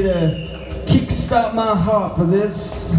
you to kickstart my heart for this.